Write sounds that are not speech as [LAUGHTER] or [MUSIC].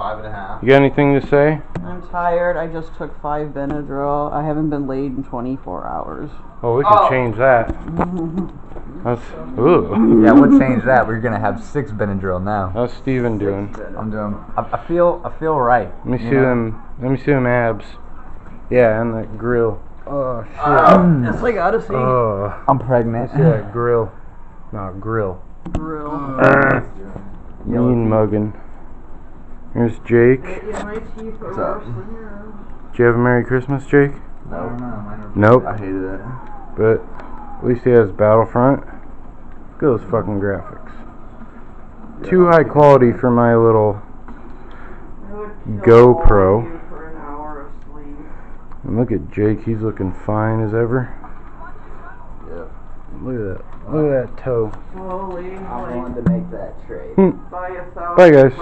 five and a half. You got anything to say? I'm tired. I just took five Benadryl. I haven't been laid in 24 hours. Oh, we can Oh. change that. [LAUGHS] That's ooh. [LAUGHS] Yeah, we'll change that. We're gonna have six Benadryl now. How's Stephen doing? I'm doing. I, I feel. I feel right. Let me see know? them. Let me see them abs. Yeah, and that grill. Oh shit. Yes, I gotta see. Oh. I'm pregnant. See that [LAUGHS] grill? No grill. Grill. Uh, mean mugging. Here's Jake. Yeah, my teeth are What's up? worse than yours. Did you have a Merry Christmas, Jake? No, no, Nope. I hated it. But at least he has Battlefront. Look at those fucking graphics. Too high quality for my little. I would kill all GoPro. of you for an hour of sleep. And look at Jake. He's looking fine as ever. Yeah. Look at that. Look at that toe. Slowly, like, to make that trade. Hmm. buy a thousand Bye, guys.